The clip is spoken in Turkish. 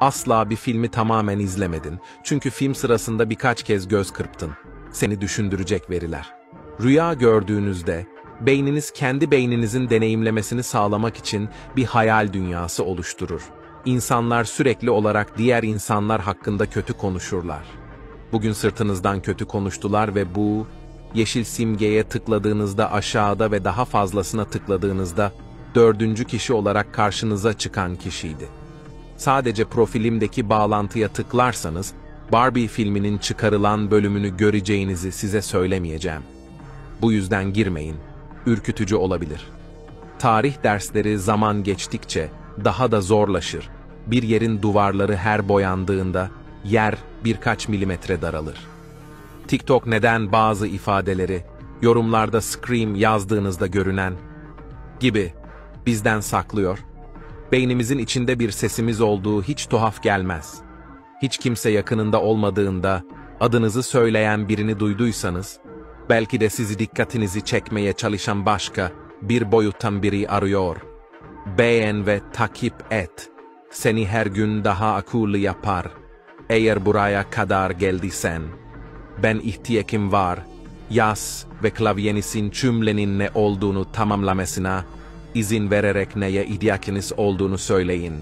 Asla bir filmi tamamen izlemedin. Çünkü film sırasında birkaç kez göz kırptın. Seni düşündürecek veriler. Rüya gördüğünüzde, beyniniz kendi beyninizin deneyimlemesini sağlamak için bir hayal dünyası oluşturur. İnsanlar sürekli olarak diğer insanlar hakkında kötü konuşurlar. Bugün sırtınızdan kötü konuştular ve bu, yeşil simgeye tıkladığınızda aşağıda ve daha fazlasına tıkladığınızda dördüncü kişi olarak karşınıza çıkan kişiydi. Sadece profilimdeki bağlantıya tıklarsanız, Barbie filminin çıkarılan bölümünü göreceğinizi size söylemeyeceğim. Bu yüzden girmeyin, ürkütücü olabilir. Tarih dersleri zaman geçtikçe daha da zorlaşır. Bir yerin duvarları her boyandığında yer birkaç milimetre daralır. TikTok neden bazı ifadeleri yorumlarda scream yazdığınızda görünen gibi bizden saklıyor? Beynimizin içinde bir sesimiz olduğu hiç tuhaf gelmez. Hiç kimse yakınında olmadığında adınızı söyleyen birini duyduysanız, belki de sizi dikkatinizi çekmeye çalışan başka bir boyuttan biri arıyor. Beğen ve takip et. Seni her gün daha akıllı yapar. Eğer buraya kadar geldiysen, ben ihtiyacım var. Yaz ve klavyenizin cümlenin ne olduğunu tamamlamasına izin vererek neye ihtiyacınız olduğunu söyleyin.